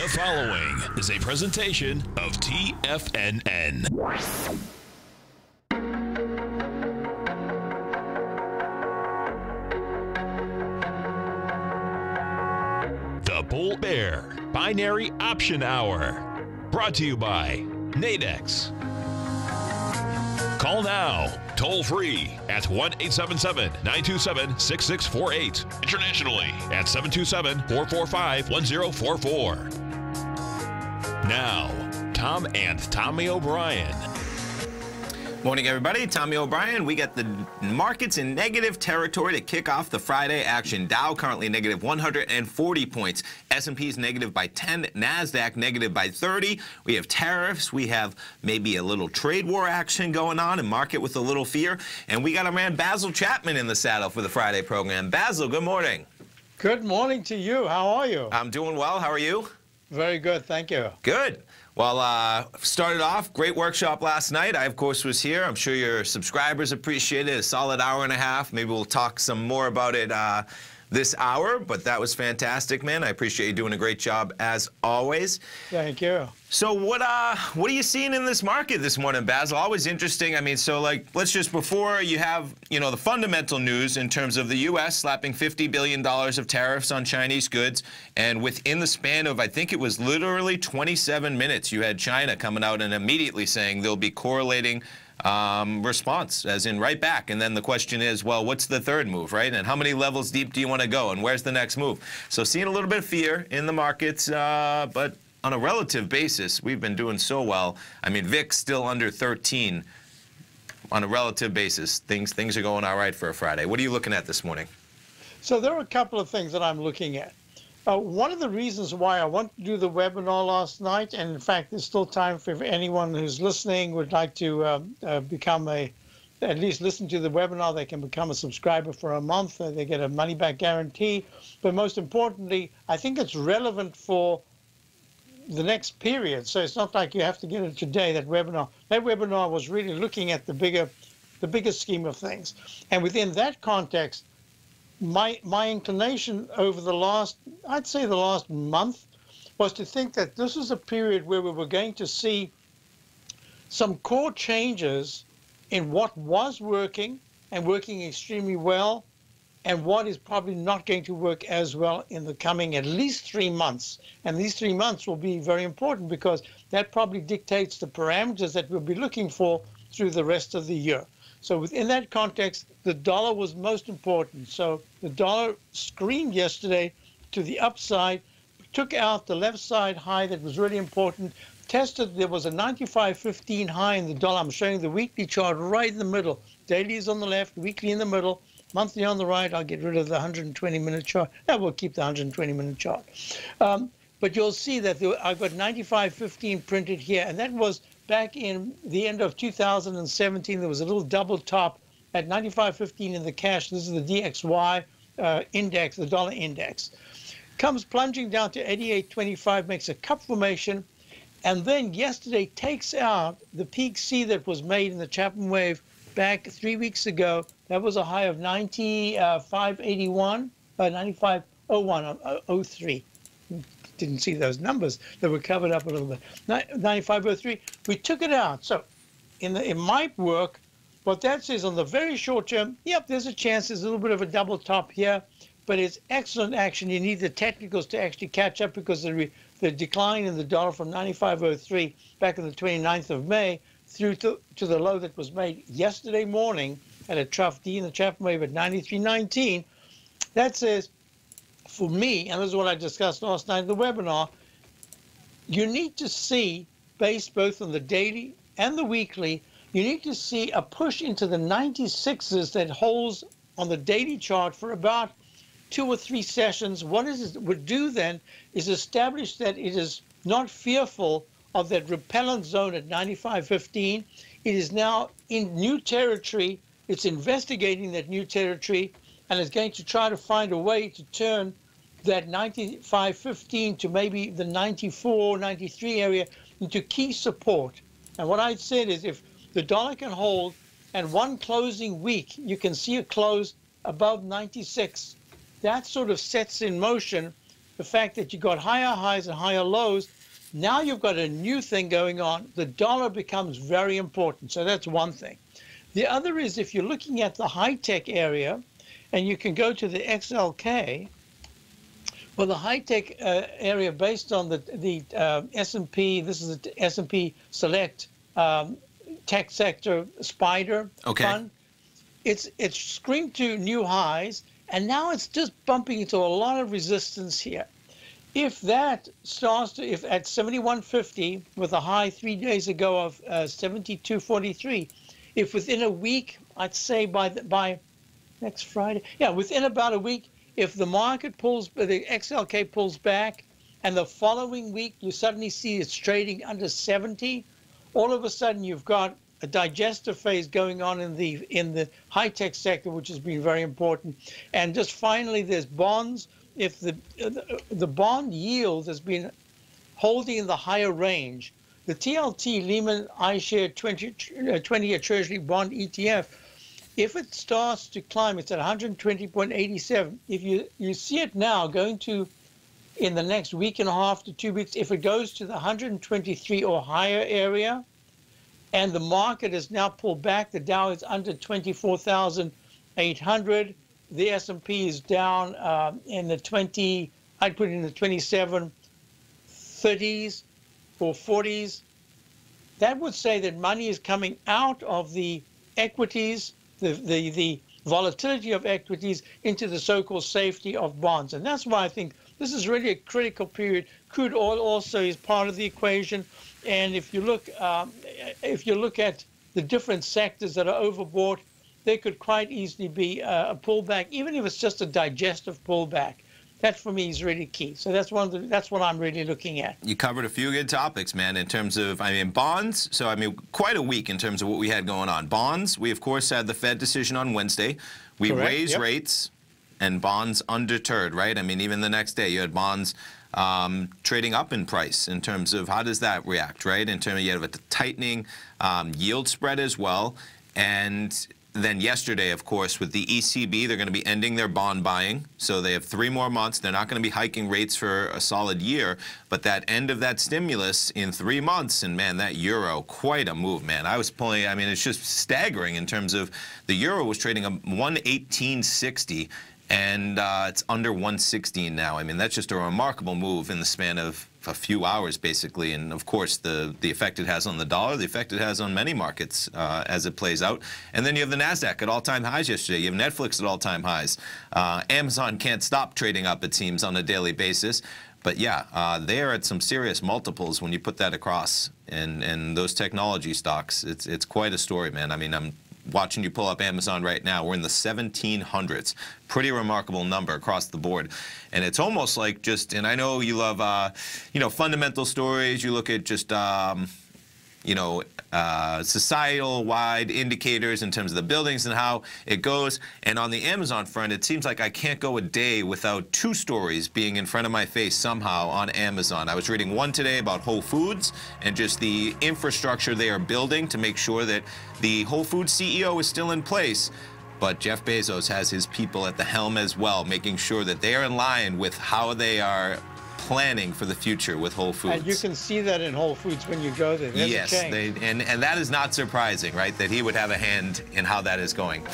The following is a presentation of TFNN. The Bull Bear Binary Option Hour. Brought to you by Nadex. Call now, toll free at 1 877 927 6648. Internationally at 727 445 1044. Now, Tom and Tommy O'Brien. Morning, everybody. Tommy O'Brien. We got the markets in negative territory to kick off the Friday action. Dow currently negative 140 points. S&P's negative by 10. Nasdaq negative by 30. We have tariffs. We have maybe a little trade war action going on and market with a little fear. And we got our man Basil Chapman in the saddle for the Friday program. Basil, good morning. Good morning to you. How are you? I'm doing well. How are you? Very good, thank you. Good. Well, uh, started off, great workshop last night. I, of course, was here. I'm sure your subscribers appreciated it. A solid hour and a half. Maybe we'll talk some more about it uh, this hour, but that was fantastic, man. I appreciate you doing a great job as always. Thank you. So what uh what are you seeing in this market this morning, Basil? Always interesting. I mean, so like let's just before you have, you know, the fundamental news in terms of the US slapping 50 billion dollars of tariffs on Chinese goods and within the span of I think it was literally 27 minutes you had China coming out and immediately saying they'll be correlating um, response, as in right back. And then the question is, well, what's the third move, right? And how many levels deep do you want to go? And where's the next move? So seeing a little bit of fear in the markets, uh, but on a relative basis, we've been doing so well. I mean, VIX still under 13 on a relative basis. Things things are going all right for a Friday. What are you looking at this morning? So there are a couple of things that I'm looking at. Uh, one of the reasons why I want to do the webinar last night, and in fact, there's still time for anyone who's listening would like to uh, uh, become a, at least listen to the webinar. They can become a subscriber for a month. they get a money back guarantee. But most importantly, I think it's relevant for the next period. So it's not like you have to get it today. That webinar, that webinar was really looking at the bigger, the bigger scheme of things, and within that context, my my inclination over the last, I'd say the last month, was to think that this was a period where we were going to see some core changes in what was working and working extremely well and what is probably not going to work as well in the coming at least three months. And these three months will be very important because that probably dictates the parameters that we'll be looking for through the rest of the year. So within that context, the dollar was most important. So the dollar screamed yesterday to the upside, took out the left side high that was really important, tested, there was a 95.15 high in the dollar. I'm showing the weekly chart right in the middle. Daily is on the left, weekly in the middle monthly on the right. I'll get rid of the 120 minute chart. Now we'll keep the 120 minute chart. Um, but you'll see that there, I've got 95.15 printed here, and that was back in the end of 2017. There was a little double top at 95.15 in the cash. This is the DXY uh, index, the dollar index. Comes plunging down to 88.25, makes a cup formation, and then yesterday takes out the peak C that was made in the Chapman wave back three weeks ago that was a high of 9581, uh, 9501, uh, 03. Didn't see those numbers. They were covered up a little bit. 9503. We took it out. So in, the, in my work, what that says on the very short term, yep, there's a chance there's a little bit of a double top here, but it's excellent action. You need the technicals to actually catch up because the, the decline in the dollar from 95.03 back on the 29th of May through to, to the low that was made yesterday morning at a trough D in the Chapman wave at 93.19. That says, for me, and this is what I discussed last night in the webinar, you need to see, based both on the daily and the weekly, you need to see a push into the 96s that holds on the daily chart for about two or three sessions. What it would do then is establish that it is not fearful of that repellent zone at 95.15. It is now in new territory it's investigating that new territory and is going to try to find a way to turn that 95.15 to maybe the 94, 93 area into key support. And what I said is if the dollar can hold and one closing week, you can see a close above 96, that sort of sets in motion the fact that you got higher highs and higher lows, now you've got a new thing going on. The dollar becomes very important. So that's one thing. The other is if you're looking at the high tech area, and you can go to the XLK, well, the high tech uh, area based on the the uh, S&P. This is the S&P Select um, Tech Sector Spider okay. Fund. It's it's screamed to new highs, and now it's just bumping into a lot of resistance here. If that starts to, if at 71.50 with a high three days ago of uh, 72.43, if within a week, I'd say by the, by next Friday, yeah, within about a week, if the market pulls, the XLK pulls back, and the following week you suddenly see it's trading under 70, all of a sudden you've got a digestive phase going on in the in the high tech sector, which has been very important. And just finally, there's bonds. If the the bond yield has been holding in the higher range, the TLT Lehman iShare 20 uh, 20-year Treasury bond ETF, if it starts to climb, it's at 120.87. If you you see it now going to in the next week and a half to two weeks, if it goes to the 123 or higher area, and the market has now pulled back. The Dow is under 24,800. The S&P is down uh, in the 20. I'd put it in the 27 30s or 40s. That would say that money is coming out of the equities, the the the volatility of equities into the so-called safety of bonds, and that's why I think this is really a critical period. Crude oil also is part of the equation. And if you look, um, if you look at the different sectors that are overbought, there could quite easily be a, a pullback, even if it's just a digestive pullback. That for me is really key. So that's one. The, that's what I'm really looking at. You covered a few good topics, man. In terms of, I mean, bonds. So I mean, quite a week in terms of what we had going on. Bonds. We of course had the Fed decision on Wednesday. We Correct. raised Yep. rates, and bonds undeterred, right? I mean, even the next day you had bonds um, trading up in price in terms of how does that react, right? In terms of you have a tightening um, yield spread as well. And then yesterday, of course, with the ECB, they're going to be ending their bond buying. So they have three more months. They're not going to be hiking rates for a solid year. But that end of that stimulus in three months, and man, that euro, quite a move, man. I was pulling, I mean, it's just staggering in terms of the euro was trading a 118.60 and uh, it's under 116 now. I mean, that's just a remarkable move in the span of a few hours, basically. And of course, the the effect it has on the dollar, the effect it has on many markets uh, as it plays out. And then you have the Nasdaq at all-time highs yesterday. You have Netflix at all-time highs. Uh, Amazon can't stop trading up, it seems, on a daily basis. But yeah, uh, they are at some serious multiples when you put that across. And and those technology stocks, it's it's quite a story, man. I mean, I'm watching you pull up Amazon right now. We're in the 1700s. Pretty remarkable number across the board. And it's almost like just, and I know you love, uh, you know, fundamental stories. You look at just, um, you know, uh, societal-wide indicators in terms of the buildings and how it goes. And on the Amazon front, it seems like I can't go a day without two stories being in front of my face somehow on Amazon. I was reading one today about Whole Foods and just the infrastructure they are building to make sure that the Whole Foods CEO is still in place. But Jeff Bezos has his people at the helm as well, making sure that they are in line with how they are planning for the future with Whole Foods. And you can see that in Whole Foods when you go there. There's yes, they, and, and that is not surprising, right? That he would have a hand in how that is going.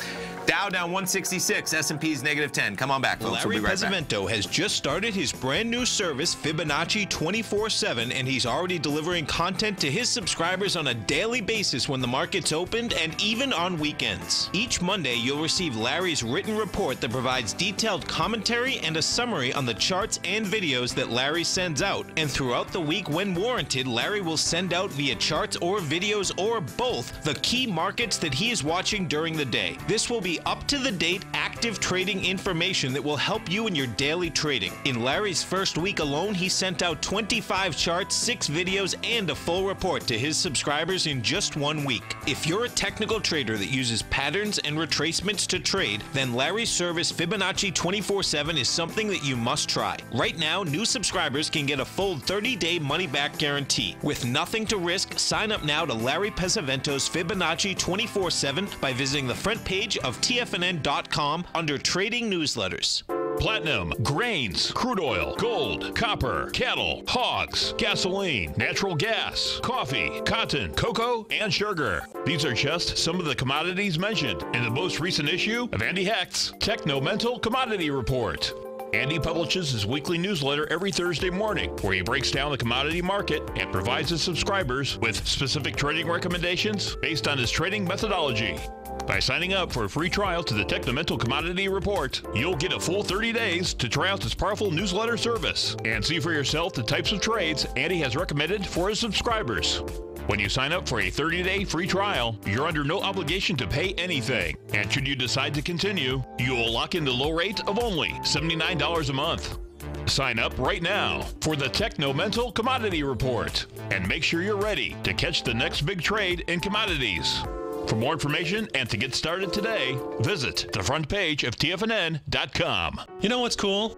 Dow down 166, S&P's negative 10. Come on back, folks. Larry we'll be right back. Pesavento has just started his brand new service, Fibonacci 24-7, and he's already delivering content to his subscribers on a daily basis when the market's opened and even on weekends. Each Monday, you'll receive Larry's written report that provides detailed commentary and a summary on the charts and videos that Larry sends out. And throughout the week, when warranted, Larry will send out via charts or videos or both the key markets that he is watching during the day. This will be up to the date, active trading information that will help you in your daily trading. In Larry's first week alone, he sent out 25 charts, 6 videos, and a full report to his subscribers in just one week. If you're a technical trader that uses patterns and retracements to trade, then Larry's service Fibonacci 24/7 is something that you must try. Right now, new subscribers can get a full 30-day money-back guarantee. With nothing to risk, sign up now to Larry Pesavento's Fibonacci 24/7 by visiting the front page of tfnn.com under trading newsletters. platinum, grains, crude oil, gold, copper, cattle, hogs, gasoline, natural gas, coffee, cotton, cocoa, and sugar. These are just some of the commodities mentioned in the most recent issue of Andy Hecht's Techno Mental Commodity Report. Andy publishes his weekly newsletter every Thursday morning, where he breaks down the commodity market and provides his subscribers with specific trading recommendations based on his trading methodology. By signing up for a free trial to the Technomental Commodity Report, you'll get a full 30 days to try out this powerful newsletter service and see for yourself the types of trades Andy has recommended for his subscribers. When you sign up for a 30 day free trial, you're under no obligation to pay anything. And should you decide to continue, you will lock in the low rate of only $79 a month. Sign up right now for the Techno Mental Commodity Report and make sure you're ready to catch the next big trade in commodities. For more information and to get started today, visit the front page of TFNN.com. You know what's cool?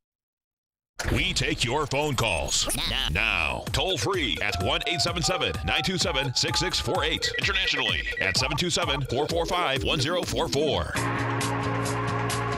We take your phone calls now. now. Toll free at 1 877 927 6648. Internationally at 727 445 1044.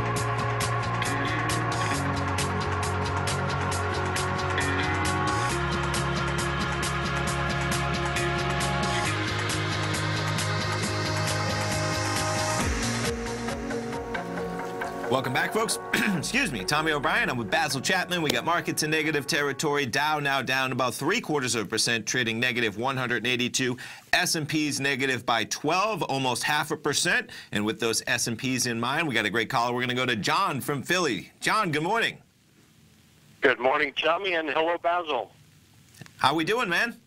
Welcome back, folks. Excuse me, Tommy O'Brien. I'm with Basil Chapman. We got markets in negative territory. Dow now down about three quarters of a percent, trading negative 182. S&P's negative by 12, almost half a percent. And with those S&Ps in mind, we got a great caller. We're going to go to John from Philly. John, good morning. Good morning, Tommy, and hello, Basil. How are we doing, man?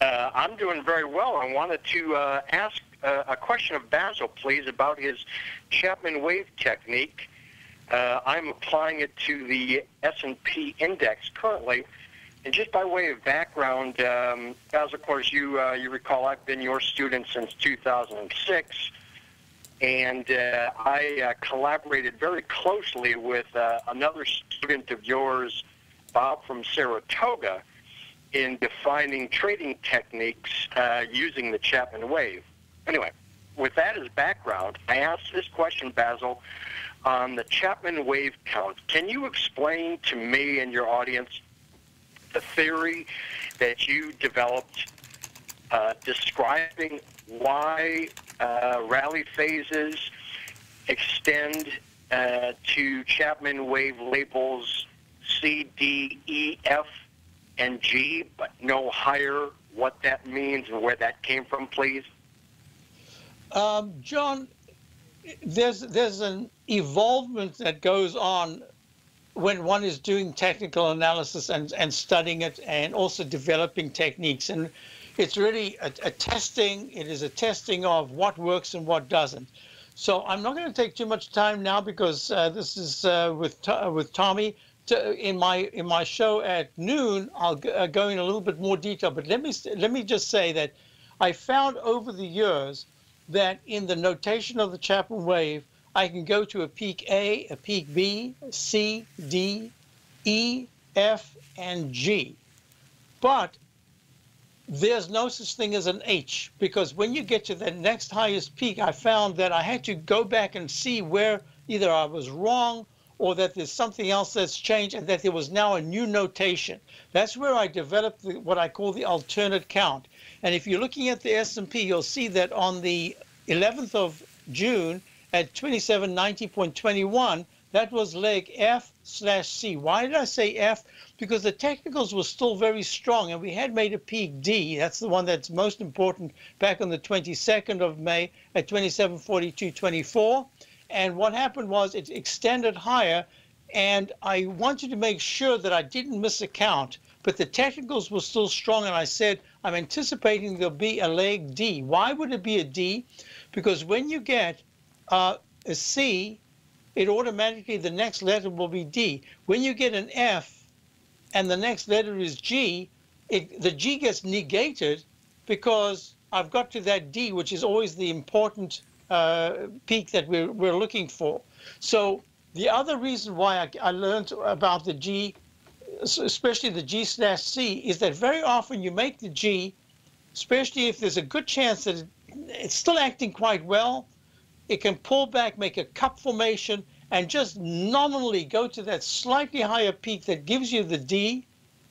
Uh, I'm doing very well. I wanted to uh, ask uh, a question of Basil, please, about his Chapman wave technique. Uh, I'm applying it to the S&P index currently. And just by way of background, um, Basil, of course, you uh, you recall I've been your student since 2006, and uh, I uh, collaborated very closely with uh, another student of yours, Bob from Saratoga, in defining trading techniques uh, using the Chapman wave. Anyway, with that as background, I asked this question, Basil, on the Chapman wave count. Can you explain to me and your audience the theory that you developed uh, describing why uh, rally phases extend uh, to Chapman wave labels C, D, E, F, and G, but no higher, what that means and where that came from, please? Um, John, there's there's an evolvement that goes on when one is doing technical analysis and, and studying it and also developing techniques. And it's really a, a testing, it is a testing of what works and what doesn't. So I'm not going to take too much time now because uh, this is uh, with with Tommy. To, in my in my show at noon, I'll uh, go in a little bit more detail. But let me let me just say that I found over the years that in the notation of the Chapman wave, I can go to a peak A, a peak B, C, D, E, F, and G. But there's no such thing as an H because when you get to the next highest peak, I found that I had to go back and see where either I was wrong or that there's something else that's changed and that there was now a new notation. That's where I developed the, what I call the alternate count. And if you're looking at the S&P, you'll see that on the 11th of June at 2790.21, That was leg F slash C. Why did I say F? Because the technicals were still very strong, and we had made a peak D. That's the one that's most important back on the 22nd of May at 2742.24. And what happened was it extended higher, and I wanted to make sure that I didn't miss a count. But the technicals were still strong, and I said I'm anticipating there'll be a leg D. Why would it be a D? Because when you get uh, a C it automatically the next letter will be D. When you get an F and the next letter is G, it, the G gets negated because I've got to that D, which is always the important uh, peak that we're, we're looking for. So the other reason why I, I learned about the G, especially the G slash C, is that very often you make the G, especially if there's a good chance that it's still acting quite well, it can pull back, make a cup formation, and just nominally go to that slightly higher peak that gives you the D,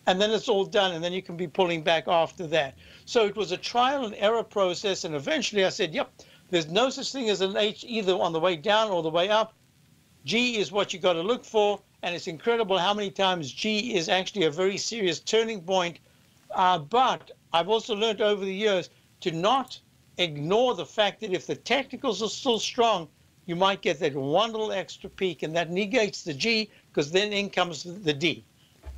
and then it's all done, and then you can be pulling back after that. So it was a trial and error process, and eventually I said, yep, there's no such thing as an H either on the way down or the way up. G is what you've got to look for, and it's incredible how many times G is actually a very serious turning point. Uh, but I've also learned over the years to not ignore the fact that if the technicals are still strong, you might get that one little extra peak, and that negates the G because then in comes the D.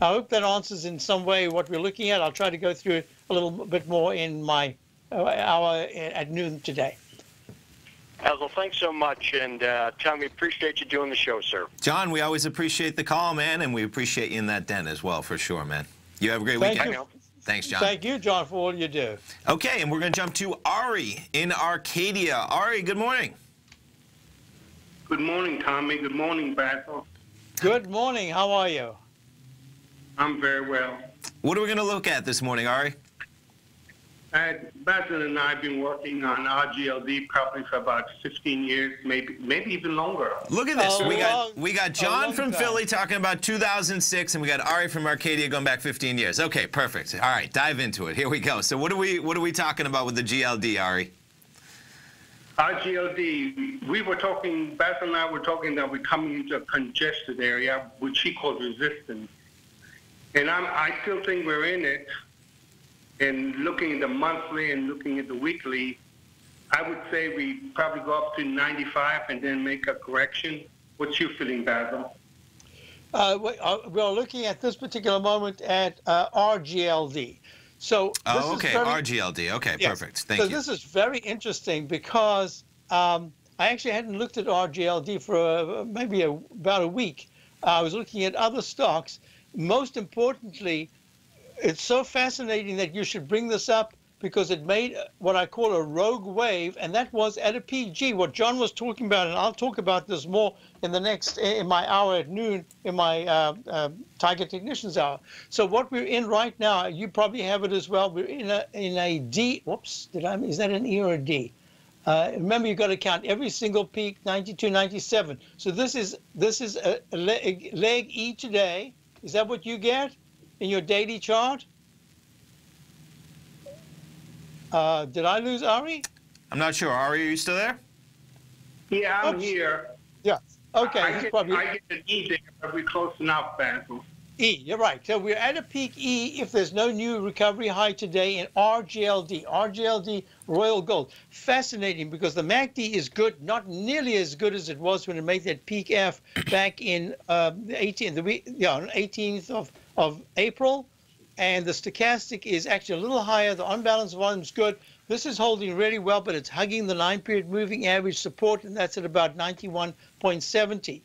I hope that answers in some way what we're looking at. I'll try to go through it a little bit more in my uh, hour at noon today. Basil, thanks so much. And uh, Tom, we appreciate you doing the show, sir. John, we always appreciate the call, man, and we appreciate you in that den as well, for sure, man. You have a great Thank weekend. You. Thanks, John. Thank you, John, for all you do. Okay, and we're going to jump to Ari in Arcadia. Ari, good morning. Good morning, Tommy. Good morning, Basil. Good morning. How are you? I'm very well. What are we going to look at this morning, Ari? Uh, Basil and I have been working on RGLD probably for about 15 years, maybe maybe even longer. Look at this. A we long- got we got John from time. Philly talking about 2006, and we got Ari from Arcadia going back 15 years. Okay, perfect. All right, dive into it. Here we go. So what are we what are we talking about with the GLD, Ari? RGLD, we were talking, Basil and I were talking that we're coming into a congested area, which he calls resistance. And I'm, I still think we're in it. And looking at the monthly and looking at the weekly, I would say we probably go up to 95 and then make a correction. What's your feeling, Basil? Uh, we- uh, we're looking at this particular moment at uh, RGLD. So this Oh, is okay, very- RGLD. Okay, Yes. perfect. Thank so you. So this is very interesting because um, I actually hadn't looked at RGLD for uh, maybe a, about a week. I was looking at other stocks. Most importantly, it's so fascinating that you should bring this up because it made what I call a rogue wave, and that was at a PG. What John was talking about, and I'll talk about this more in the next in my hour at noon in my uh, uh, Tiger Technicians hour. So what we're in right now, you probably have it as well. We're in a in a D. Whoops, did I? Is that an E or a D? Uh, remember, you've got to count every single peak, 92, 97. So this is this is a, leg, leg E today. Is that what you get in your daily chart? Uh, did I lose Ari? I'm not sure. Ari, are you still there? Yeah, I'm Oops. here. Yeah. Okay. I get, probably I get an E there, but we're close enough, Basil. E. You're right. So we're at a peak E if there's no new recovery high today in RGLD. RGLD Royal Gold. Fascinating because the MACD is good, not nearly as good as it was when it made that peak F back in um, the 18th, the week, yeah, on 18th of, of April. And the stochastic is actually a little higher. The on balance volume is good. This is holding really well, but it's hugging the nine period moving average support, and that's at about 91.70.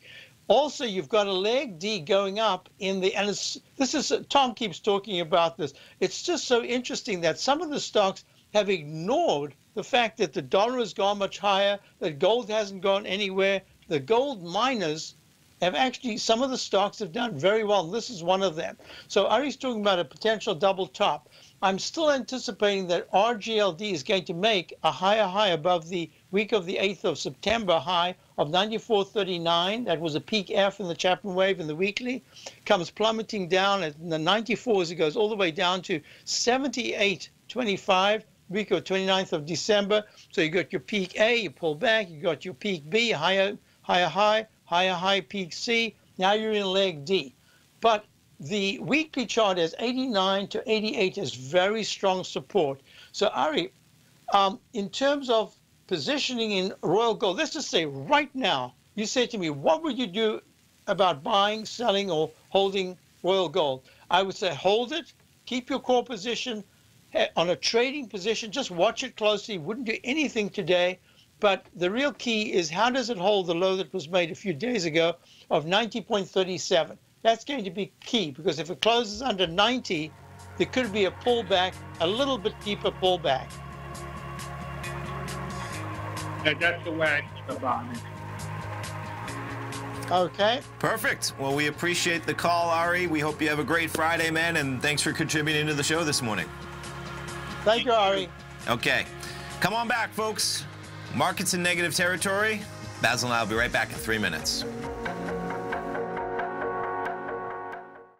Also, you've got a leg D going up in the, and it's, this is, Tom keeps talking about this. It's just so interesting that some of the stocks have ignored the fact that the dollar has gone much higher, that gold hasn't gone anywhere. The gold miners have actually, some of the stocks have done very well. This is one of them. So Ari's talking about a potential double top. I'm still anticipating that RGLD is going to make a higher high above the week of the 8th of September high of 94.39. That was a peak F in the Chapman wave in the weekly. Comes plummeting down at the 94s. It goes all the way down to 78.25 week of 29th of December. So you got your peak A, you pull back. You got your peak B, higher, higher high, higher high peak C. Now you're in leg D. But the weekly chart is 89 to 88 is very strong support. So Ari, um, in terms of positioning in Royal Gold, let's just say right now, you say to me, what would you do about buying, selling, or holding Royal Gold? I would say hold it, keep your core position on a trading position, just watch it closely, wouldn't do anything today. But the real key is how does it hold the low that was made a few days ago of 90.37? That's going to be key because if it closes under 90, there could be a pullback, a little bit deeper pullback. Yeah, that's the way I think about it. Okay. Perfect. Well, we appreciate the call, Ari. We hope you have a great Friday, man, and thanks for contributing to the show this morning. Thank you, Ari. Okay. Come on back, folks. Markets in negative territory. Basil and I will be right back in three minutes.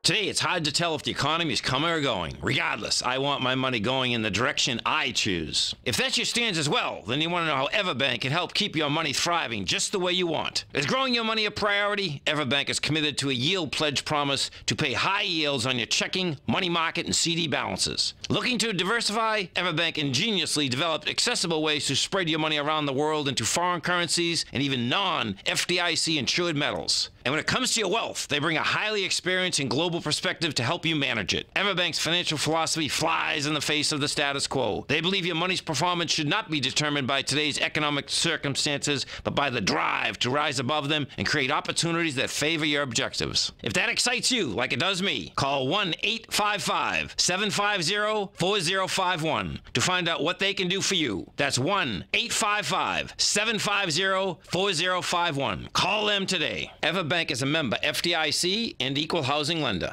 Today, it's hard to tell if the economy is coming or going. Regardless, I want my money going in the direction I choose. If that's your stance as well, then you want to know how Everbank can help keep your money thriving just the way you want. Is growing your money a priority? Everbank is committed to a yield pledge promise to pay high yields on your checking, money market, and CD balances. Looking to diversify? Everbank ingeniously developed accessible ways to spread your money around the world into foreign currencies and even non FDIC insured metals. And when it comes to your wealth, they bring a highly experienced and global perspective to help you manage it. Everbank's financial philosophy flies in the face of the status quo. They believe your money's performance should not be determined by today's economic circumstances, but by the drive to rise above them and create opportunities that favor your objectives. If that excites you, like it does me, call 1 855 750 4051 to find out what they can do for you. That's 1 855 750 4051. Call them today. Everbank Bank is a member FDIC and equal housing lender.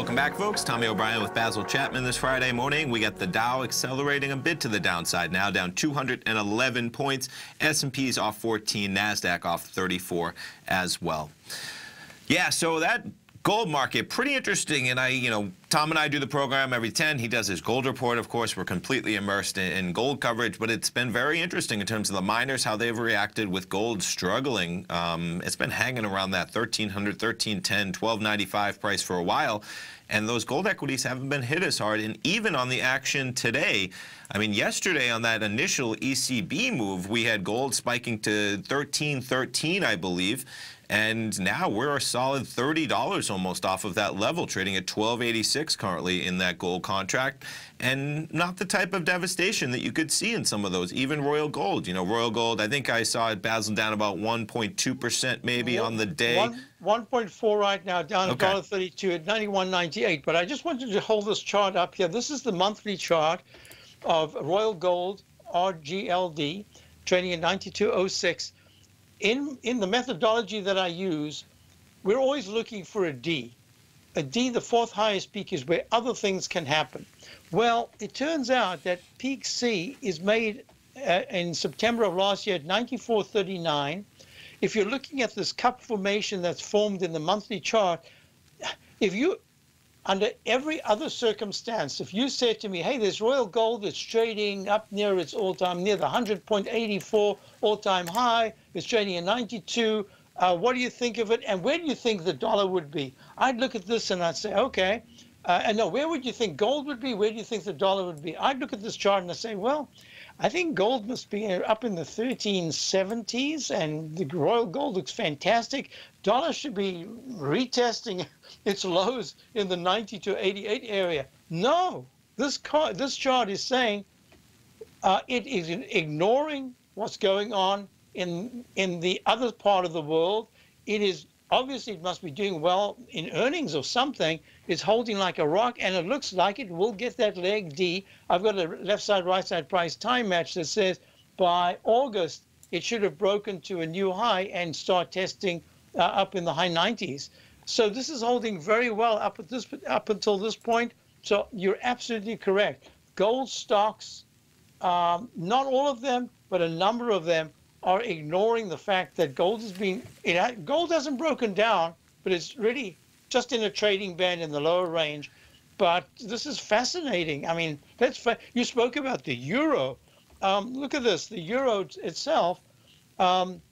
Welcome back, folks. Tommy O'Brien with Basil Chapman this Friday morning. We got the Dow accelerating a bit to the downside now, down 211 points. S&P's off 14, NASDAQ off 34 as well. Yeah, so that gold market pretty interesting and i you know tom and i do the program every 10 he does his gold report of course. We're completely immersed in, in, gold coverage but it's been very interesting in terms of the miners how they've reacted with gold struggling. Um, it's been hanging around that 1300 1310 1295 price for a while and those gold equities haven't been hit as hard. And even on the action today I mean, yesterday on that initial ECB move, we had gold spiking to 1313, I believe. And now we're a solid $30 almost off of that level, trading at 1286 currently in that gold contract. And not the type of devastation that you could see in some of those, even Royal Gold. You know, Royal Gold, I think I saw it Basil down about 1.2% maybe on the day. 1.4 right now, down okay. $1.32 at 91.98. But I just wanted to hold this chart up here. This is the monthly chart of Royal Gold RGLD trading at 92.06 in, in the methodology that I use, we're always looking for a D. A D, the fourth highest peak, is where other things can happen. Well, it turns out that peak C is made uh, in September of last year at 94.39. If you're looking at this cup formation that's formed in the monthly chart, if you, under every other circumstance, if you said to me, hey, there's Royal Gold that's trading up near its all-time, near the 100.84 all-time high, it's trading at 92. Uh, what do you think of it? And where do you think the dollar would be? I'd look at this and I'd say, okay. Uh, and no, where would you think gold would be? Where do you think the dollar would be? I'd look at this chart and I'd say, well, I think gold must be up in the 1370s, and the Royal Gold looks fantastic. Dollar should be retesting its lows in the 90 to 88 area. No, this car, this chart is saying uh, it is ignoring what's going on in in the other part of the world. It is obviously it must be doing well in earnings or something. It's holding like a rock, and it looks like it will get that leg D. I've got a left side, right side price time match that says by August it should have broken to a new high and start testing uh, up in the high 90s. So this is holding very well up at this up until this point. So you're absolutely correct. Gold stocks, um, not all of them, but a number of them are ignoring the fact that gold has been it gold hasn't broken down, but it's really just in a trading band in the lower range. But this is fascinating. I mean, that's fa- you spoke about the euro. Um, look at this. The euro itself, um,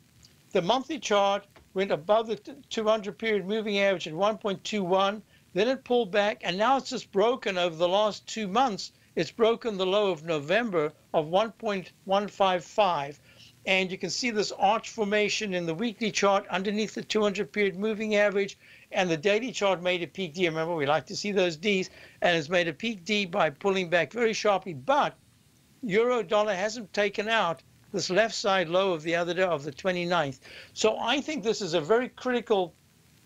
the monthly chart went above the 200 period moving average at 1.21. Then it pulled back, and now it's just broken over the last two months. It's broken the low of November of 1.155. And you can see this arch formation in the weekly chart underneath the 200 period moving average. And the daily chart made a peak D. Remember, we like to see those Ds. And it's made a peak D by pulling back very sharply. But euro dollar hasn't taken out this left side low of the other day of the 29th. So I think this is a very critical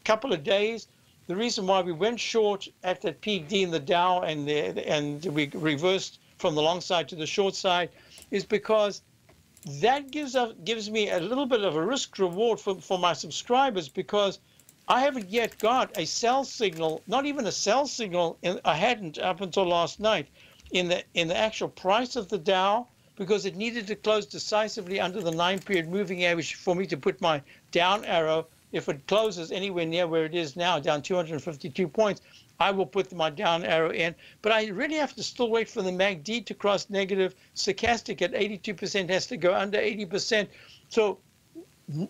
couple of days. The reason why we went short at that peak D in the Dow and the, and we reversed from the long side to the short side is because that gives us, gives me a little bit of a risk reward for, for my subscribers because I haven't yet got a sell signal, not even a sell signal. In, I hadn't up until last night in the in the actual price of the Dow because it needed to close decisively under the nine period moving average for me to put my down arrow. If it closes anywhere near where it is now, down 252 points, I will put my down arrow in. But I really have to still wait for the MACD to cross negative. Stochastic at 82% has to go under 80%. So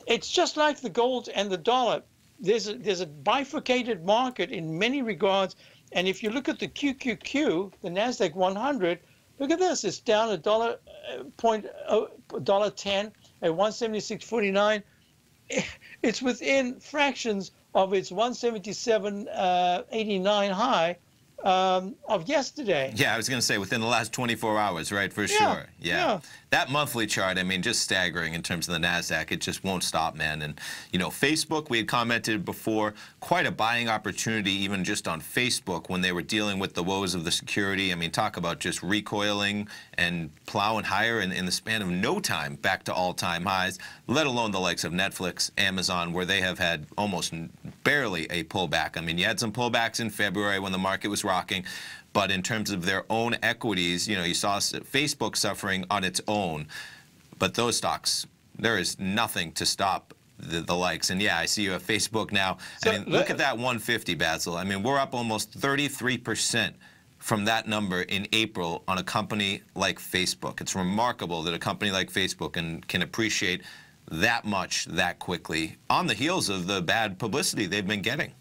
it's just like the gold and the dollar. There's a, there's a bifurcated market in many regards. And if you look at the QQQ, the NASDAQ 100, look at this. It's down a dollar uh, point oh, dollar ten at 176.49. It's within fractions of its 177.89 uh, high um, of yesterday. Yeah, I was going to say within the last 24 hours, right? For yeah, sure. Yeah. yeah. That monthly chart, I mean, just staggering in terms of the NASDAQ. It just won't stop, man. And, you know, Facebook, we had commented before, quite a buying opportunity even just on Facebook when they were dealing with the woes of the security. I mean, talk about just recoiling and plowing higher in, in the span of no time back to all-time highs, let alone the likes of Netflix, Amazon, where they have had almost barely a pullback. I mean, you had some pullbacks in February when the market was rocking. But in terms of their own equities, you know, you saw Facebook suffering on its own. But those stocks, there is nothing to stop the, the likes. And yeah, I see you have Facebook now. So I mean, look at that 150, Basil. I mean, we're up almost 33% from that number in April on a company like Facebook. It's remarkable that a company like Facebook can, can appreciate that much that quickly on the heels of the bad publicity they've been getting.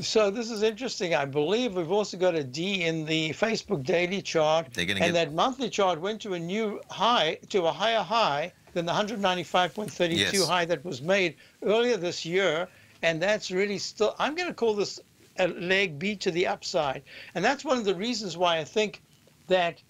So this is interesting. I believe we've also got a D in the Facebook daily chart, They're gonna and get- that monthly chart went to a new high, to a higher high than the 195.32 Yes. high that was made earlier this year, and that's really still. I'm going to call this a leg B to the upside, and that's one of the reasons why I think that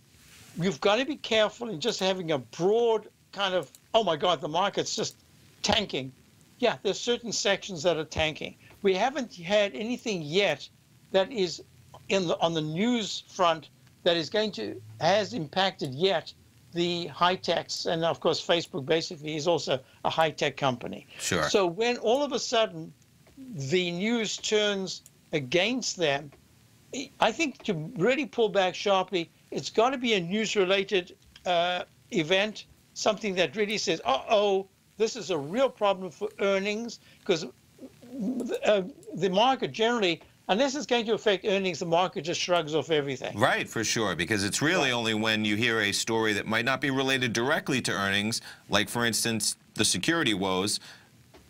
you've got to be careful in just having a broad kind of, oh my God, the market's just tanking. Yeah, there's certain sections that are tanking. We haven't had anything yet that is in the, on the news front that is going to has impacted yet the high techs, and of course Facebook basically is also a high tech company. Sure. So when all of a sudden the news turns against them, I think to really pull back sharply, it's got to be a news-related uh, event, something that really says, "Uh-oh, this is a real problem for earnings," because uh, the market generally, unless it's going to affect earnings, the market just shrugs off everything. Right, for sure, because it's really only when you hear a story that might not be related directly to earnings, like, for instance, the security woes,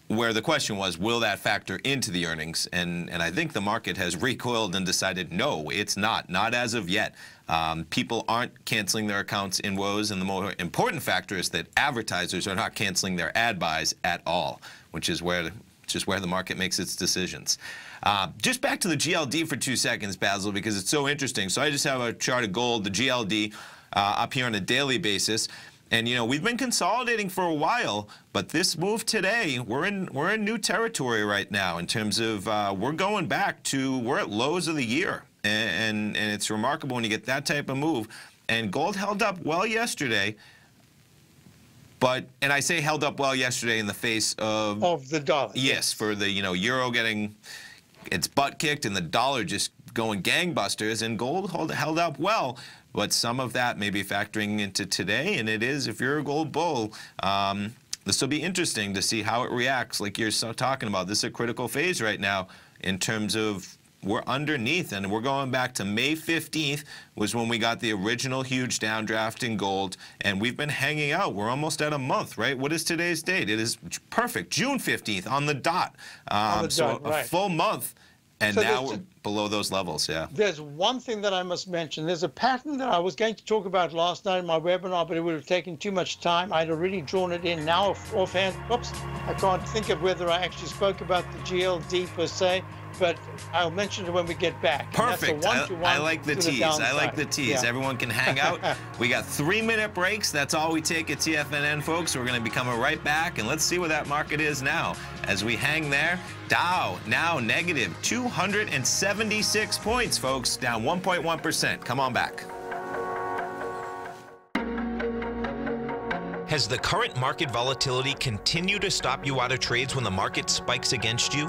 where the question was, will that factor into the earnings? And, and I think the market has recoiled and decided, no, it's not, not as of yet. Um, people aren't canceling their accounts in woes, and the more important factor is that advertisers are not canceling their ad buys at all, which is where, is where the market makes its decisions. Uh, just back to the GLD for two seconds, Basil, because it's so interesting. So I just have a chart of gold, the GLD, uh, up here on a daily basis. And you know we've been consolidating for a while, but this move today, we're in we're in new territory right now in terms of uh, we're going back to we're at lows of the year, and, and and it's remarkable when you get that type of move. And gold held up well yesterday, but and I say held up well yesterday in the face of Of the dollar. Yes, for the you know euro getting its butt kicked and the dollar just going gangbusters, and gold hold, held up well. But some of that may be factoring into today, and it is if you're a gold bull. Um, this will be interesting to see how it reacts. Like you're so talking about, this is a critical phase right now in terms of we're underneath, and we're going back to May 15th was when we got the original huge downdraft in gold, and we've been hanging out. We're almost at a month, right? What is today's date? It is perfect, June 15th on the dot. Um, the so dot, a full month, and So now we're below those levels. Yeah. There's one thing that I must mention. There's a pattern that I was going to talk about last night in my webinar, but it would have taken too much time. I'd already drawn it in. Now, offhand, oops, I can't think of whether I actually spoke about the GLD per se, but I'll mention it when we get back. And that's a Perfect. I, one-to-one I like the to tease. I like the tease. Yeah. Everyone can hang out. we got three minute breaks. That's all we take at TFNN, folks. We're going to be coming right back, and let's see where that market is now. As we hang there, Dow now negative 276 points, folks, down 1.1%. Come on back. Has the current market volatility continued to stop you out of trades when the market spikes against you?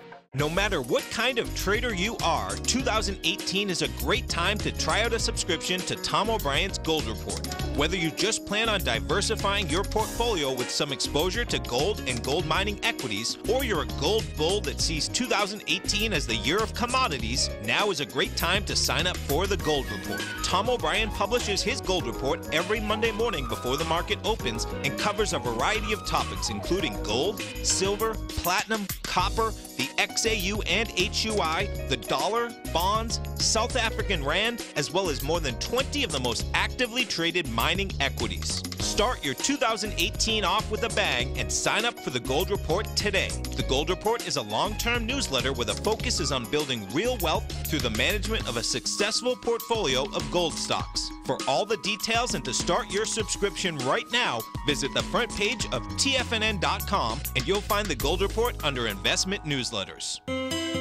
No matter what kind of trader you are, 2018 is a great time to try out a subscription to Tom O'Brien's Gold Report. Whether you just plan on diversifying your portfolio with some exposure to gold and gold mining equities, or you're a gold bull that sees 2018 as the year of commodities, now is a great time to sign up for the Gold Report. Tom O'Brien publishes his Gold Report every Monday morning before the market opens and covers a variety of topics including gold, silver, platinum, copper, the XAU and HUI, the dollar, bonds, South African rand, as well as more than 20 of the most actively traded mining equities. Start your 2018 off with a bang and sign up for the Gold Report today. The Gold Report is a long term newsletter where the focus is on building real wealth through the management of a successful portfolio of gold stocks. For all the details and to start your subscription right now, visit the front page of TFNN.com and you'll find the Gold Report under Investment Newsletters.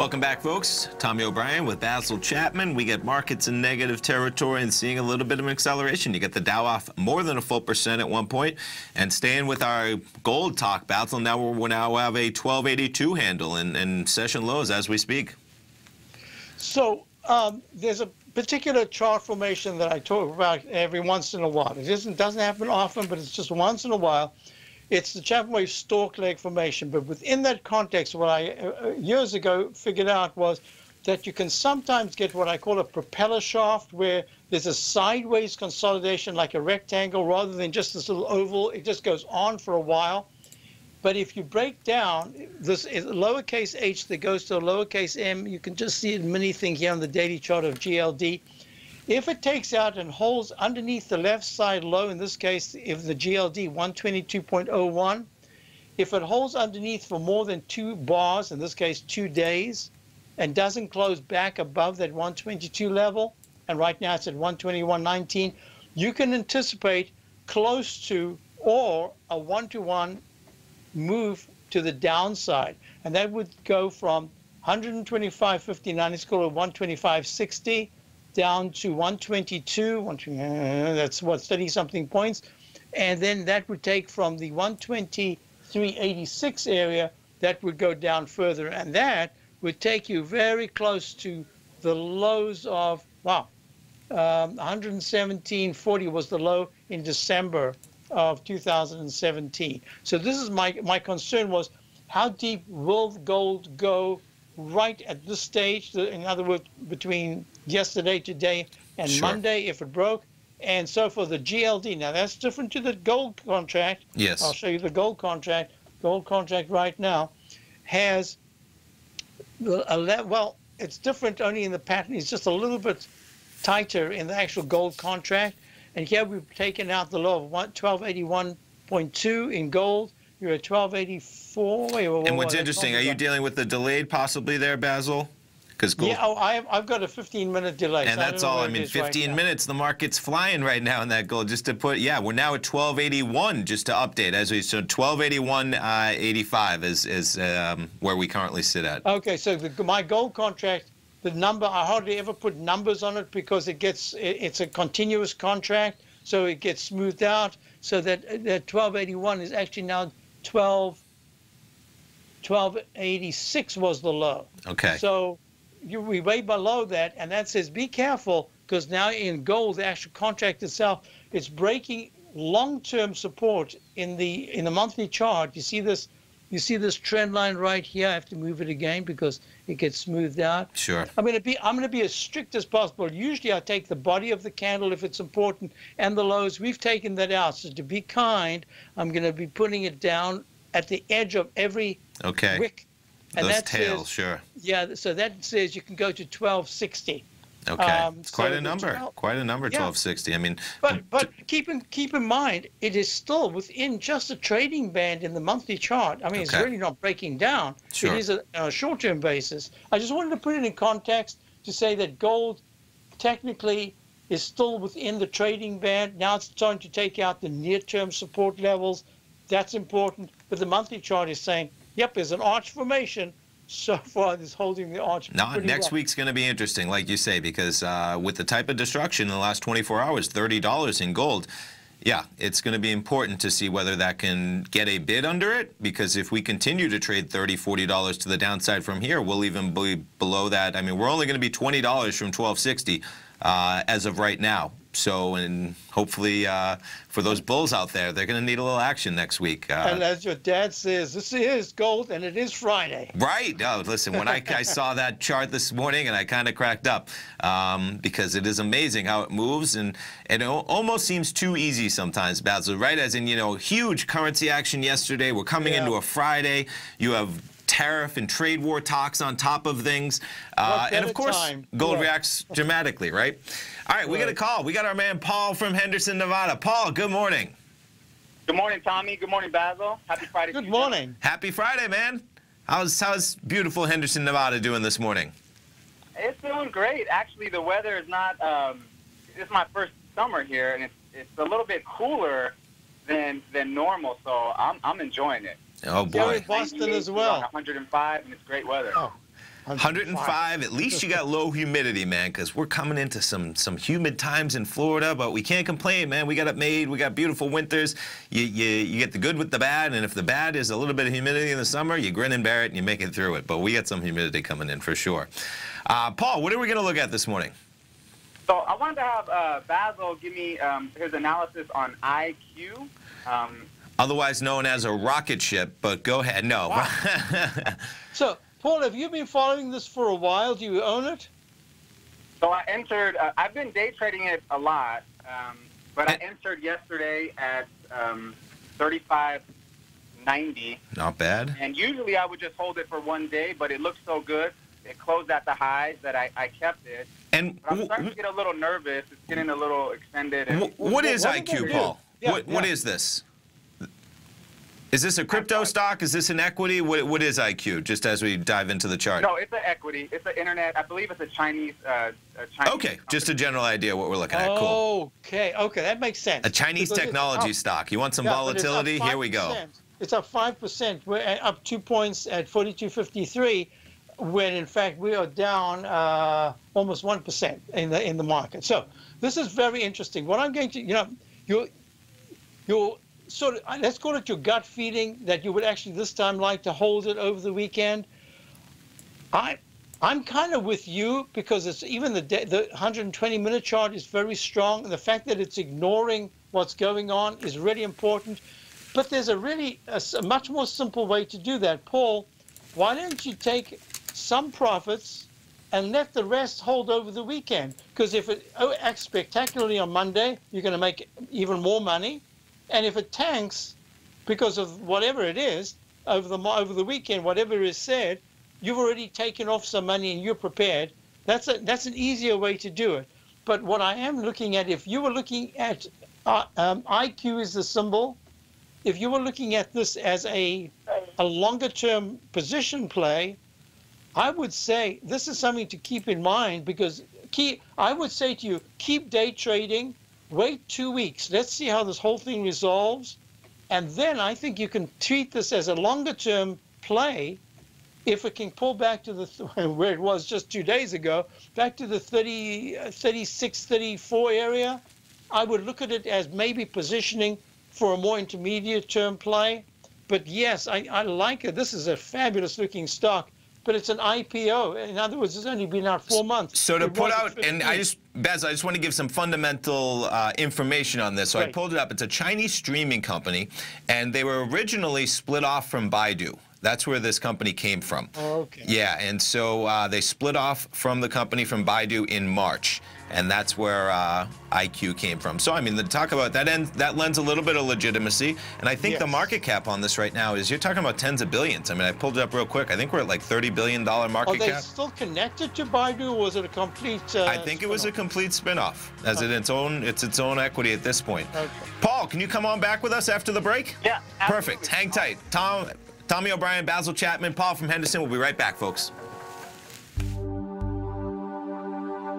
Welcome back, folks. Tommy O'Brien with Basil Chapman. We get markets in negative territory and seeing a little bit of an acceleration. You get the Dow off more than a full percent at one point. And staying with our gold talk, Basil, now we now have a 1282 handle in, in session lows as we speak. So um, there's a particular chart formation that I talk about every once in a while. It isn't, doesn't happen often, but it's just once in a while. It's the Wave stork leg formation. But within that context, what I uh, years ago figured out was that you can sometimes get what I call a propeller shaft, where there's a sideways consolidation like a rectangle rather than just this little oval. It just goes on for a while. But if you break down this lowercase h that goes to a lowercase m, you can just see a mini thing here on the daily chart of GLD. If it takes out and holds underneath the left side low, in this case, if the GLD 122.01, if it holds underneath for more than two bars, in this case, two days, and doesn't close back above that 122 level, and right now it's at 121.19, you can anticipate close to or a one-to-one move to the downside. And that would go from 125.59, it's called a 125.60, down to 122, that's what, 30 something points. And then that would take from the 123.86 area, that would go down further. And that would take you very close to the lows of, wow, um, 117.40 was the low in December of 2017. So this is my, my concern was how deep will gold go right at this stage? In other words, between yesterday, today, and Sure. Monday if it broke. And so for the GLD, now that's different to the gold contract. Yes. I'll show you the gold contract. Gold contract right now has a le- well, it's different only in the pattern. It's just a little bit tighter in the actual gold contract. And here we've taken out the low of one- 1281.2 in gold. You're at 1284. Wait, wait, And what's interesting, are you dealing with the delayed possibly there, Basil? Because gold. Yeah, oh, I've, I've got a 15 minute delay. And I don't that's know all. I mean, is right 15 now. minutes, the market's flying right now in that gold. Just to put, yeah, we're now at 1281. Just to update, as we so 1281 uh, 85 is is um, where we currently sit at. Okay, so the, my gold contract, the number, I hardly ever put numbers on it because it gets, it, it's a continuous contract, so it gets smoothed out. So that that 1281 is actually now 12, 1286 was the low. Okay. So you, we way below that, and that says be careful because now in gold, the actual contract itself, it's breaking long-term support in the in the monthly chart. You see this You see this trend line right here. I have to move it again because it gets smoothed out. Sure. I'm going to be I'm going to be as strict as possible. Usually I take the body of the candle if it's important and the lows. We've taken that out. So to be kind, I'm going to be putting it down at the edge of every Okay. wick. And Those that tails, says, sure. yeah, so that says you can go to 1260. Okay. Um, it's quite so a number. 12 Quite a number, Yeah. 1260. I mean, But but keep in keep in mind, it is still within just a trading band in the monthly chart. I mean, it's really not breaking down. Sure. It is a, on a short-term basis. I just wanted to put it in context to say that gold, technically, is still within the trading band. Now it's starting to take out the near-term support levels. That's important. But the monthly chart is saying, yep, there's an arch formation. So far, it's holding the arch. No, next well. week's going to be interesting, like you say, because uh, with the type of destruction in the last 24 hours, $30 in gold, yeah, it's going to be important to see whether that can get a bid under it, because if we continue to trade $30, $40 to the downside from here, we'll even be below that. I mean, we're only going to be $20 from 1260 uh, as of right now. So, and hopefully uh, for those bulls out there, they're going to need a little action next week. Uh, And as your dad says, this is gold, and it is Friday. Right. Oh, listen, when I, I saw that chart this morning and I kind of cracked up um, because it is amazing how it moves and, and it almost seems too easy sometimes, Basil, right? As in, you know, huge currency action yesterday. We're coming Yeah. into a Friday. You have tariff and trade war talks on top of things. Uh, and of course, time? gold Yeah. reacts dramatically, right? All right, we got a call. We got our man Paul from Henderson, Nevada. Paul, good morning. Good morning, Tommy. Good morning, Basil. Happy Friday. Good you, morning. Happy Friday, man. How's, how's beautiful Henderson, Nevada doing this morning? It's doing great. Actually, the weather is not. Um, this is my first summer here, and it's it's a little bit cooler than than normal. So I'm I'm enjoying it. Oh, Here boy. in Boston as well. 105, and it's great weather. Oh, 105. At least you got low humidity, man, because we're coming into some some humid times in Florida, but we can't complain, man. We got it made. We got beautiful winters. You, you you get the good with the bad, and if the bad is a little bit of humidity in the summer, you grin and bear it and you make it through it. But we got some humidity coming in for sure. Uh, Paul, what are we going to look at this morning? So I wanted to have uh, Basil give me um, his analysis on IQ. Um, Otherwise known as a rocket ship, but go ahead. No. So, Paul, have you been following this for a while? Do you own it? So I entered. Uh, I've been day trading it a lot, um, but I entered yesterday at um, 35.90, Not bad. and usually I would just hold it for one day. But it looked so good, it closed at the highs that I, I kept it. And But I'm w- starting to get a little nervous. It's getting a little extended. And w- what is what IQ. Paul? Yeah, what, what yeah. is this? Is this a crypto stock? Is this an equity? What, what is IQ? Just as we dive into the chart. no, it's an equity. It's an internet. I believe it's a Chinese. Uh, a Chinese Okay, company. just a general idea what we're looking at. Cool. Okay, okay, that makes sense. A Chinese Because technology up- stock. You want some yeah, but it's up volatility? Here we go. It's up five percent. We're at- up two points at forty-two fifty-three, when in fact we are down uh, almost one percent in the in the market. So this is very interesting. What I'm going to, you know, you you sort of uh, let's call it your gut feeling that you would actually this time like to hold it over the weekend. I I'm kind of with you because it's even the the 120 minute chart is very strong. And the fact that it's ignoring what's going on is really important. But there's a really a, a much more simple way to do that, Paul. Why don't you take some profits and let the rest hold over the weekend? Because if it oh, acts spectacularly on Monday, you're going to make even more money. And if it tanks because of whatever it is over the over the weekend, whatever is said, you've already taken off some money and you're prepared. That's a that's an easier way to do it. But what I am looking at, if you were looking at uh, um, IQ is the symbol, if you were looking at this as a a longer term position play, I would say this is something to keep in mind because keep I would say to you, keep day trading, wait two weeks, let's see how this whole thing resolves, and then I think you can treat this as a longer term play if it can pull back to the where it was just two days ago, back to the 30, uh, 36, 34 area, I would look at it as maybe positioning for a more intermediate term play. But yes, I, I like it. This is a fabulous looking stock. but it's an IPO. In other words, it's only been out four months. So to It put out, and I just, Bez, I just want to give some fundamental uh, information on this. So I pulled it up. It's a Chinese streaming company, and they were originally split off from Baidu. That's where this company came from. Okay. Yeah, and so uh, they split off from the company from Baidu in March, and that's where uh, IQ came from. So I mean, to talk about that end, that lends a little bit of legitimacy, and I think the market cap on this right now is you're talking about tens of billions. I mean, I pulled it up real quick. I think we're at like 30 billion dollar market cap. Are market they cap. still connected to Baidu, or was it a complete? Uh, I think it was a complete spin-off, as it its own it's its own equity at this point. Okay. Paul, can you come on back with us after the break? Yeah, Perfect. Hang tight. Tom, Tommy O'Brien, Basil Chapman, Paul from Henderson. We'll be right back, folks.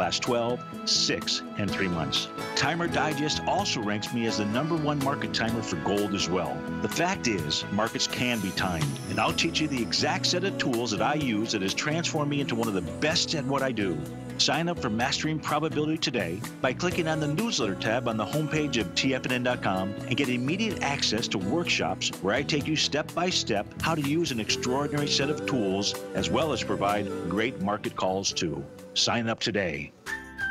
last 12, 6, and 3 months. Timer Digest also ranks me as the number one market timer for gold as well. The fact is, markets can be timed, and I'll teach you the exact set of tools that I use that has transformed me into one of the best at what I do. Sign up for Mastering Probability today by clicking on the newsletter tab on the homepage of tfnn.com and get immediate access to workshops where I take you step by step how to use an extraordinary set of tools as well as provide great market calls too. Sign up today.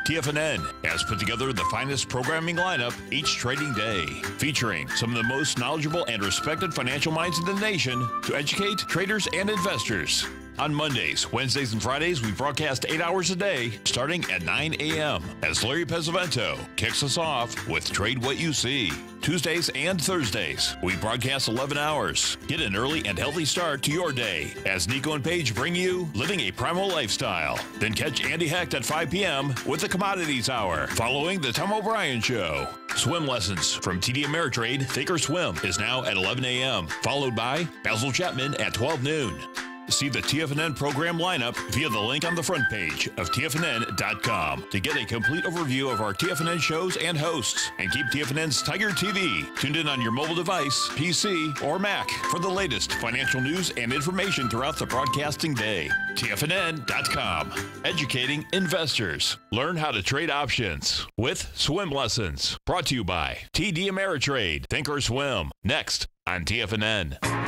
TFNN has put together the finest programming lineup each trading day, featuring some of the most knowledgeable and respected financial minds in the nation to educate traders and investors. On Mondays, Wednesdays, and Fridays, we broadcast eight hours a day, starting at 9 a.m. as Larry Pesavento kicks us off with Trade What You See. Tuesdays and Thursdays, we broadcast 11 hours. Get an early and healthy start to your day as Nico and Paige bring you Living a Primal Lifestyle. Then catch Andy Hecht at 5 p.m. with the Commodities Hour, following the Tom O'Brien Show. Swim lessons from TD Ameritrade Think or Swim is now at 11 a.m., followed by Basil Chapman at 12 noon. See the TFNN program lineup via the link on the front page of TFNN.com to get a complete overview of our TFNN shows and hosts. And keep TFNN's Tiger TV tuned in on your mobile device, PC, or Mac for the latest financial news and information throughout the broadcasting day. TFNN.com, educating investors. Learn how to trade options with swim lessons. Brought to you by TD Ameritrade. Think or Swim. Next on TFNN.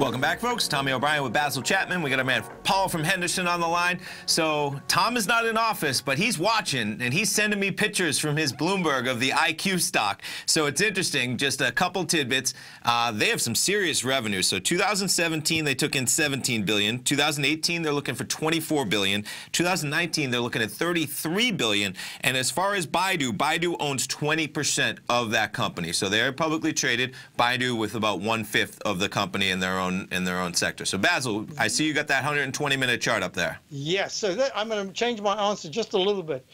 Welcome back, folks. Tommy O'Brien with Basil Chapman. We got our man Paul from Henderson on the line. So Tom is not in office, but he's watching, and he's sending me pictures from his Bloomberg of the IQ stock. So it's interesting. Just a couple tidbits. Uh, they have some serious revenue. So 2017 they took in 17 billion. 2018 they're looking for 24 billion. 2019 they're looking at 33 billion. And as far as Baidu, Baidu owns 20% of that company. So they're publicly traded. Baidu with about one fifth of the company in their own in their own sector. So Basil, I see you got that 120 minute chart up there. Yes, so that, I'm going to change my answer just a little bit.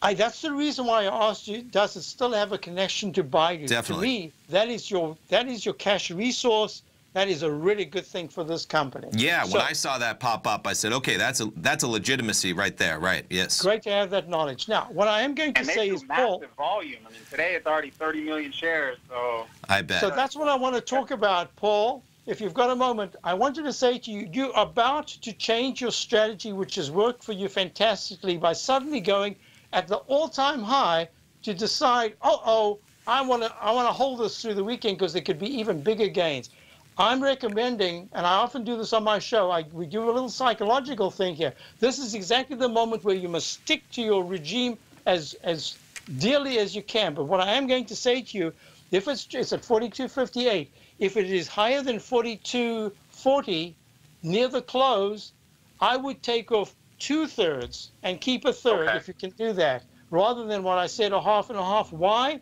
I, that's the reason why I asked you, does it still have a connection to Baidu? Definitely. To me, that is your that is your cash resource. that is a really good thing for this company. Yeah, So- when I saw that pop up, I said, okay, that's a that's a legitimacy right there, right? Yes. Great to have that knowledge. Now, what I am going to And say do is, massive Paul. volume. I mean, today it's already 30 million shares. So I bet. So that's what I want to talk about, Paul. If you've got a moment, I wanted to say to you, you're about to change your strategy, which has worked for you fantastically, by suddenly going at the all-time high to decide, oh, oh, I want to, I want to hold this through the weekend because there could be even bigger gains. I'm recommending, and I often do this on my show. I, we do a little psychological thing here. This is exactly the moment where you must stick to your regime as as dearly as you can. But what I am going to say to you, if it's it's at 42.58, if it is higher than 42.40 near the close, I would take off two thirds and keep a third Okay. if you can do that, rather than what I said, a half and a half. Why?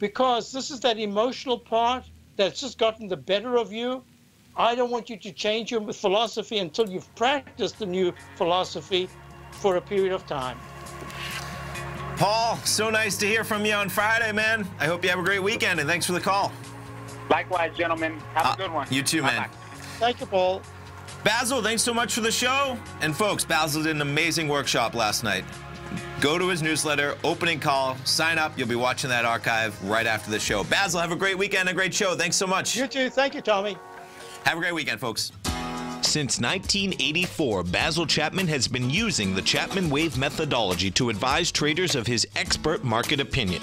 Because this is that emotional part that's just gotten the better of you. I don't want you to change your philosophy until you've practiced the new philosophy for a period of time. Paul, so nice to hear from you on Friday, man. I hope you have a great weekend, and thanks for the call. Likewise, gentlemen, have Uh, a good one. You too, man. Bye-bye. Thank you, Paul. Basil, thanks so much for the show. And folks, Basil did an amazing workshop last night. Go to his newsletter, opening call, sign up. You'll be watching that archive right after the show. Basil, have a great weekend, a great show. Thanks so much. You too. Thank you, Tommy. Have a great weekend, folks. Since 1984, Basil Chapman has been using the Chapman Wave methodology to advise traders of his expert market opinion.